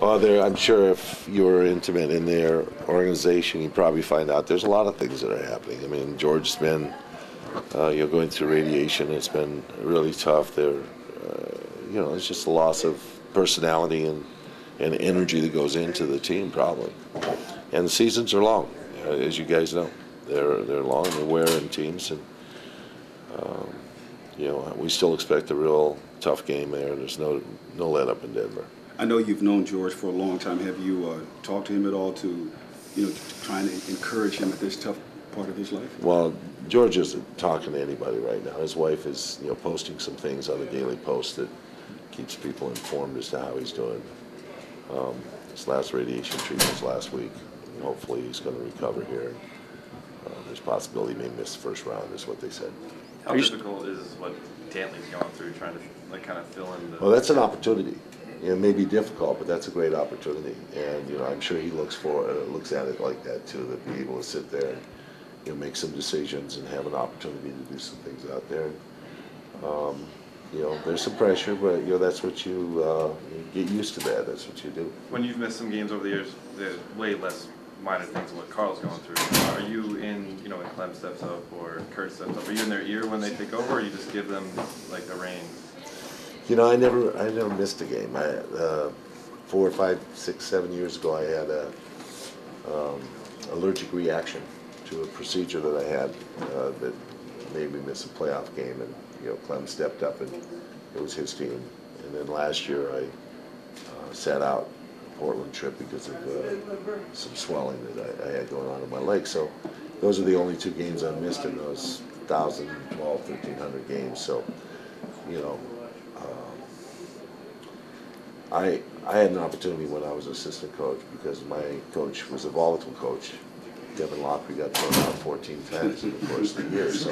Well, there, I'm sure if you were intimate in their organization, you'd probably find out there's a lot of things that are happening. I mean, George's been, uh, you know, going through radiation. It's been really tough. There, uh, you know, it's just a loss of personality and, and energy that goes into the team, probably. And the seasons are long, uh, as you guys know. They're they're long. They're wearing teams, and um, you know, we still expect a real tough game there. There's no no let up in Denver. I know you've known George for a long time. Have you uh, talked to him at all to, you know, trying to encourage him at this tough part of his life? Well, George isn't talking to anybody right now. His wife is, you know, posting some things on the Daily Post that keeps people informed as to how he's doing. Um, his last radiation treatment was last week. And hopefully, he's going to recover here. Uh, there's a possibility he may miss the first round, is what they said. How difficult is what Dantley's going through, trying to like kind of fill in the? Well, that's an opportunity. You know, it may be difficult, but that's a great opportunity. And you know, I'm sure he looks for uh, looks at it like that too. To be able to sit there and you know make some decisions and have an opportunity to do some things out there. Um, you know, there's some pressure, but you know that's what you, uh, get used to. That that's what you do. When you've missed some games over the years, there's way less minor things what Karl's going through. Are you in, you know, when Clem steps up or Kurt steps up, are you in their ear when they take over, or you just give them like the reins? You know, I never, I never missed a game. I, uh, four, five, six, seven years ago, I had a um, allergic reaction to a procedure that I had uh, that made me miss a playoff game, and you know, Clem stepped up, and it was his team. And then last year, I uh, sat out a Portland trip because of uh, some swelling that I, I had going on in my leg. So those are the only two games I missed in those 1,000, 12, 1,300 games. So, you know, I, I had an opportunity when I was assistant coach because my coach was a volatile coach. Kevin Loughery got thrown out 14 times in the course of the year. So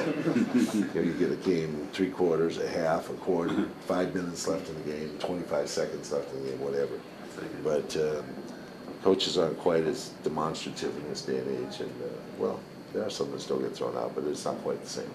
you, know, you get a game, three quarters, a half, a quarter, five minutes left in the game, 25 seconds left in the game, whatever. But um, coaches aren't quite as demonstrative in this day and age. And uh, well, there are some that still get thrown out, but it's not quite the same.